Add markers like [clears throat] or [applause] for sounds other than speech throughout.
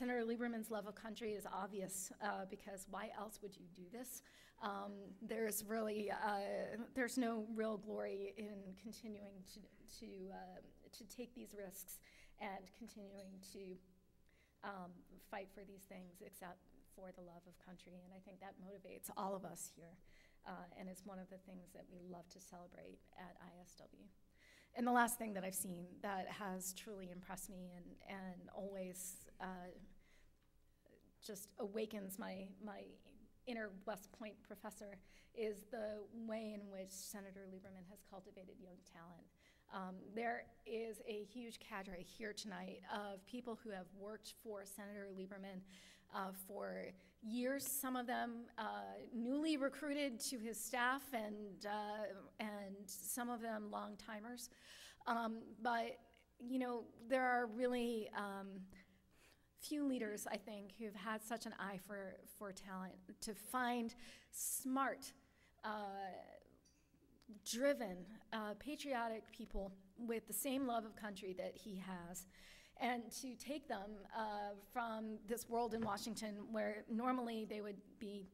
Senator Lieberman's love of country is obvious uh, because why else would you do this? Um, there's really uh, there's no real glory in continuing to to uh, to take these risks and continuing to um, fight for these things, except for the love of country. And I think that motivates all of us here, uh, and is one of the things that we love to celebrate at ISW. And the last thing that I've seen that has truly impressed me and, and always uh, just awakens my, my inner West Point professor is the way in which Senator Lieberman has cultivated young talent. Um, there is a huge cadre here tonight of people who have worked for Senator Lieberman uh, for years, some of them uh, newly recruited to his staff, and, uh, and some of them long timers. Um, but, you know, there are really um, few leaders, I think, who've had such an eye for, for talent to find smart, uh, driven, uh, patriotic people with the same love of country that he has. And to take them uh, from this world in Washington where normally they would be,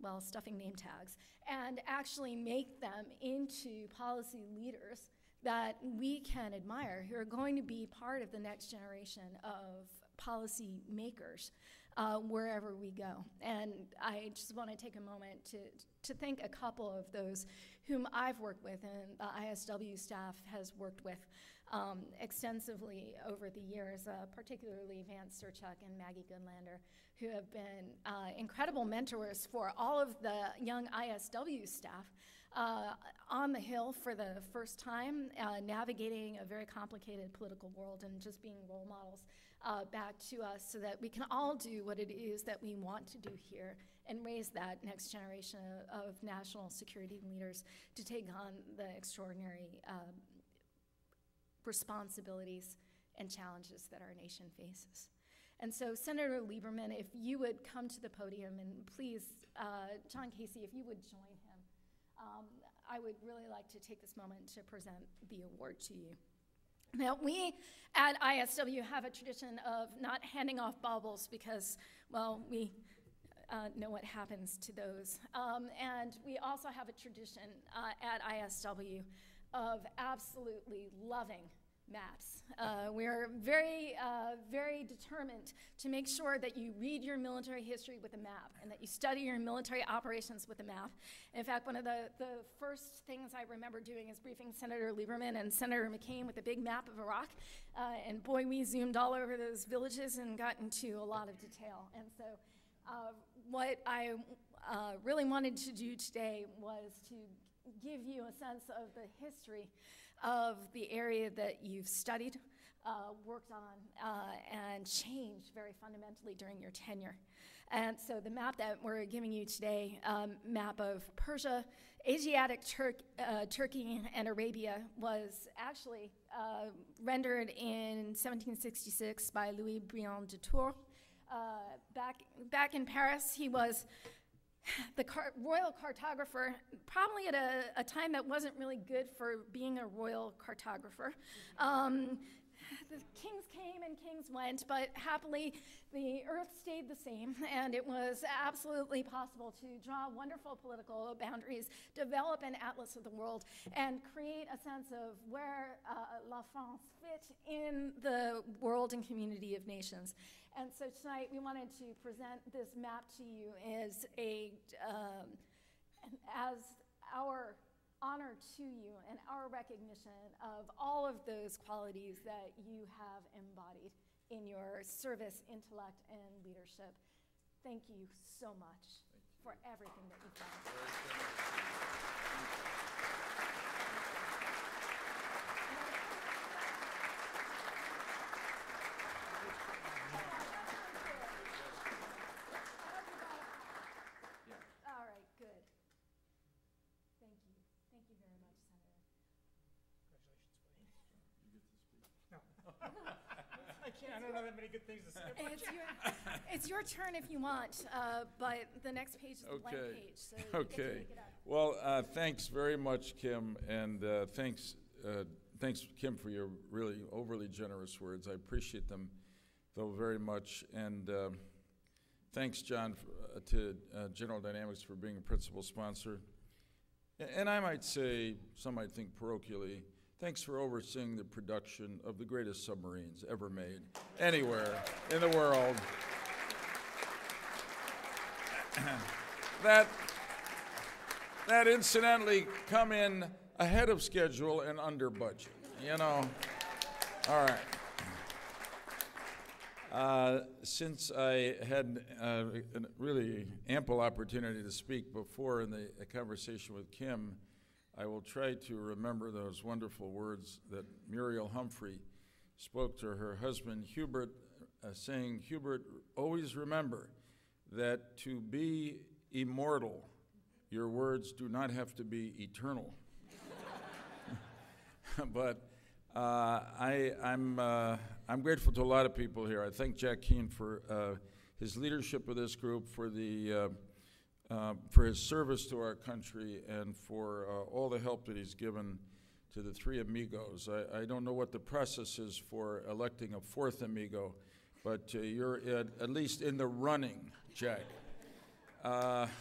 well, stuffing name tags, and actually make them into policy leaders that we can admire who are going to be part of the next generation of policy makers uh, wherever we go. And I just want to take a moment to, to thank a couple of those whom I've worked with and the ISW staff has worked with um, extensively over the years, uh, particularly Vance Serchuk and Maggie Goodlander, who have been uh, incredible mentors for all of the young ISW staff. Uh, on the Hill for the first time, uh, navigating a very complicated political world and just being role models uh, back to us so that we can all do what it is that we want to do here and raise that next generation of, of national security leaders to take on the extraordinary uh, responsibilities and challenges that our nation faces. And so, Senator Lieberman, if you would come to the podium and please, uh, John Casey, if you would join him, um, I would really like to take this moment to present the award to you. Now, we at ISW have a tradition of not handing off baubles because, well, we uh, know what happens to those. Um, and we also have a tradition uh, at ISW of absolutely loving maps. Uh, we're very, uh, very determined to make sure that you read your military history with a map and that you study your military operations with a map. In fact, one of the, the first things I remember doing is briefing Senator Lieberman and Senator McCain with a big map of Iraq. Uh, and boy, we zoomed all over those villages and got into a lot of detail. And so, uh, what I uh, really wanted to do today was to give you a sense of the history of the area that you've studied, uh, worked on, uh, and changed very fundamentally during your tenure. And so the map that we're giving you today, um, map of Persia, Asiatic Tur- uh, Turkey, and Arabia, was actually uh, rendered in 1766 by Louis Brion de Tours. Uh, back, back in Paris, he was [laughs] the car- royal cartographer, probably at a, a, time that wasn't really good for being a royal cartographer. Um, [laughs] the kings came and kings went, but happily the earth stayed the same, [laughs] and it was absolutely possible to draw wonderful political boundaries, develop an atlas of the world, and create a sense of where uh, La France fit in the world and community of nations. And so tonight we wanted to present this map to you as a um, as our honor to you and our recognition of all of those qualities that you have embodied in your service, intellect, and leadership. Thank you so much for everything that you've done. Many good things to say. It's your, [laughs] it's your turn if you want, uh, but the next page is the blank Okay. page, so you get to Okay. pick it up. Well, uh, thanks very much, Kim, and uh, thanks, uh, thanks, Kim, for your really overly generous words. I appreciate them though, very much. And um, thanks, John, f- uh, to uh, General Dynamics for being a principal sponsor. A- And I might say, some might think parochially, thanks for overseeing the production of the greatest submarines ever made anywhere in the world. [clears throat] that, that incidentally come in ahead of schedule and under budget, you know? All right. Uh, Since I had uh, a really ample opportunity to speak before in the conversation with Kim, I will try to remember those wonderful words that Muriel Humphrey spoke to her husband Hubert, uh, saying, Hubert, always remember that to be immortal, your words do not have to be eternal. [laughs] but uh, I, I'm, uh, I'm grateful to a lot of people here. I thank Jack Keane for uh, his leadership of this group, for, the, uh, for his service to our country, and for uh, all the help that he's given to the three amigos. I, I don't know what the process is for electing a fourth amigo, but uh, you're at, at least in the running, Jack. Uh. [laughs]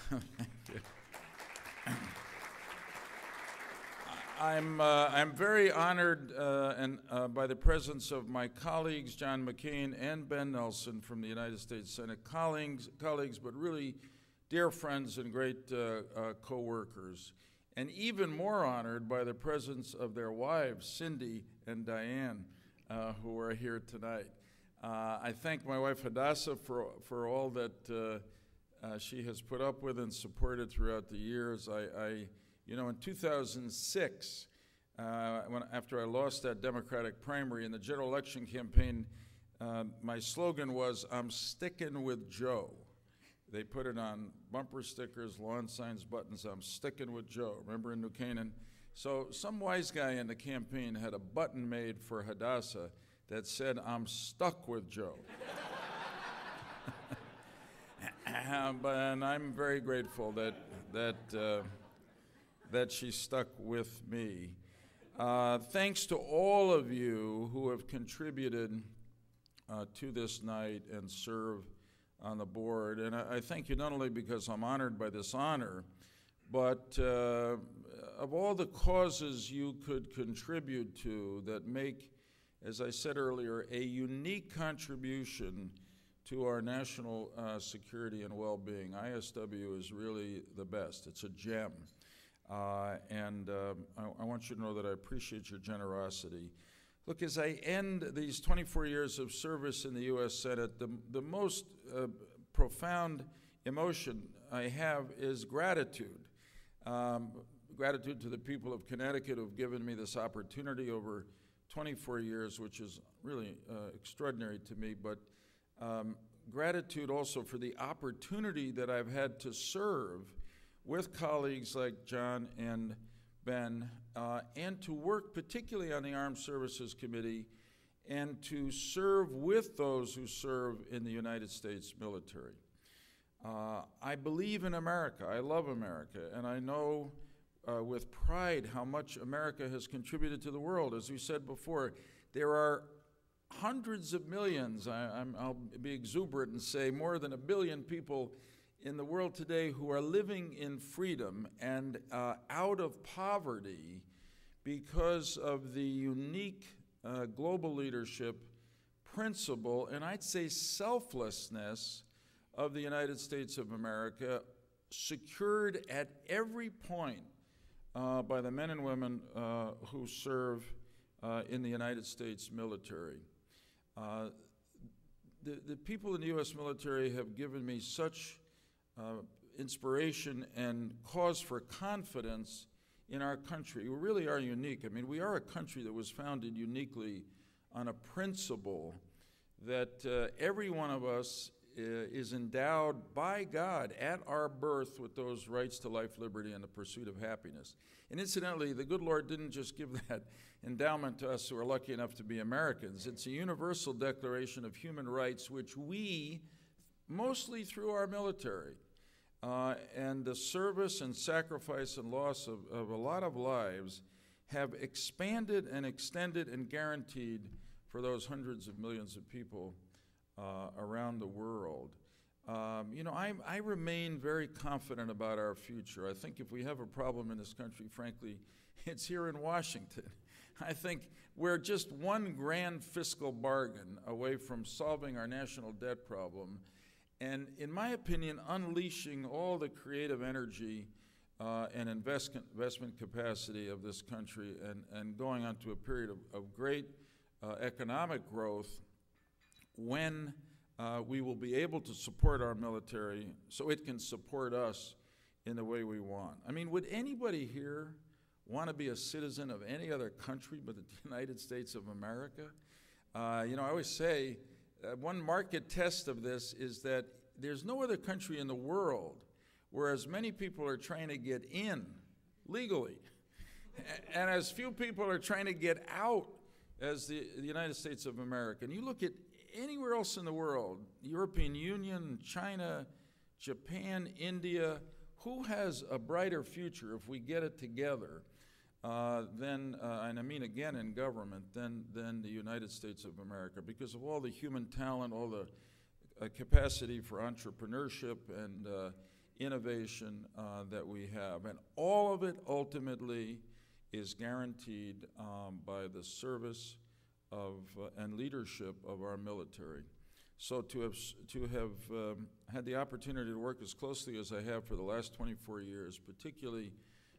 I'm, uh, I'm very honored uh, and, uh, by the presence of my colleagues, John McCain and Ben Nelson from the United States Senate, colleagues, colleagues but really dear friends and great uh, uh, co workers. And even more honored by the presence of their wives, Cindy and Diane, uh, who are here tonight. Uh, I thank my wife Hadassah for, for all that she has put up with and supported throughout the years. I, I you know, in 2006, uh, when, after I lost that Democratic primary in the general election campaign, uh, my slogan was, I'm sticking with Joe. They put it on bumper stickers, lawn signs, buttons, I'm sticking with Joe. Remember in New Canaan? So some wise guy in the campaign had a button made for Hadassah that said, I'm stuck with Joe. [laughs] but, and I'm very grateful that, that, uh, that she stuck with me. Uh, thanks to all of you who have contributed uh, to this night and serve on the board. And I, I thank you not only because I'm honored by this honor, but uh, of all the causes you could contribute to that make, as I said earlier, a unique contribution to our national uh, security and well being, ISW is really the best. It's a gem. Uh, and um, I, I want you to know that I appreciate your generosity. Look, as I end these 24 years of service in the U.S. Senate, the, the most uh, profound emotion I have is gratitude. Um, gratitude to the people of Connecticut who've given me this opportunity over 24 years, which is really uh, extraordinary to me, but um, gratitude also for the opportunity that I've had to serve with colleagues like John and Ben, uh, and to work particularly on the Armed Services Committee and to serve with those who serve in the United States military. Uh, I believe in America. I love America. And I know uh, with pride how much America has contributed to the world. As we said before, there are hundreds of millions, I, will be exuberant and say more than a billion people in the world today who are living in freedom and uh, out of poverty because of the unique uh, global leadership principle, and I'd say selflessness of the United States of America, secured at every point uh, by the men and women uh, who serve uh, in the United States military. Uh, the, the people in the U.S. military have given me such uh, inspiration and cause for confidence in our country. We really are unique. I mean, we are a country that was founded uniquely on a principle that uh, every one of us uh, is endowed by God at our birth with those rights to life, liberty, and the pursuit of happiness. And incidentally, the good Lord didn't just give [laughs] that endowment to us who are lucky enough to be Americans. It's a universal declaration of human rights, which we, mostly through our military, uh, and the service and sacrifice and loss of, of a lot of lives have expanded and extended and guaranteed for those hundreds of millions of people uh, around the world. Um, you know, I, I remain very confident about our future. I think if we have a problem in this country, frankly, [laughs] it's here in Washington. [laughs] I think we're just one grand fiscal bargain away from solving our national debt problem and, in my opinion, unleashing all the creative energy uh, and investment, investment capacity of this country and, and going on to a period of, of great uh, economic growth when uh, we will be able to support our military so it can support us in the way we want. I mean, would anybody here want to be a citizen of any other country but the [laughs] United States of America? Uh, you know, I always say uh, one market test of this is that there's no other country in the world where as many people are trying to get in legally and as few people are trying to get out as the, the United States of America. And you look at anywhere else in the world, European Union, China, Japan, India, who has a brighter future if we get it together uh, than, uh, and I mean again in government, than, than the United States of America because of all the human talent, all the uh, capacity for entrepreneurship and uh, innovation uh, that we have. And all of it ultimately is guaranteed um, by the service of, and leadership of our military. So to have, to have um, had the opportunity to work as closely as I have for the last 24 years, particularly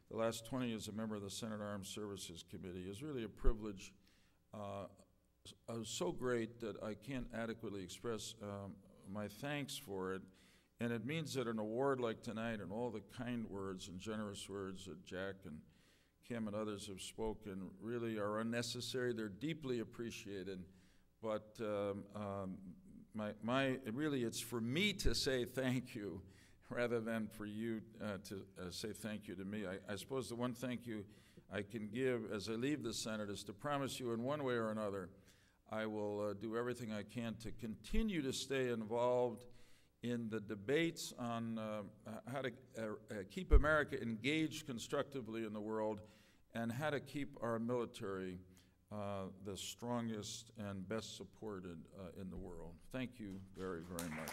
the last 20 as a member of the Senate Armed Services Committee, is really a privilege. Uh, uh, so great that I can't adequately express um, my thanks for it. And it means that an award like tonight and all the kind words and generous words that Jack and Kim and others have spoken really are unnecessary. They're deeply appreciated. But um, um, my, my, really, it's for me to say thank you rather than for you uh, to uh, say thank you to me. I, I suppose the one thank you I can give as I leave the Senate is to promise you in one way or another I will uh, do everything I can to continue to stay involved in the debates on uh, how to uh, uh, keep America engaged constructively in the world and how to keep our military the strongest and best supported in the world. Thank you very, very much.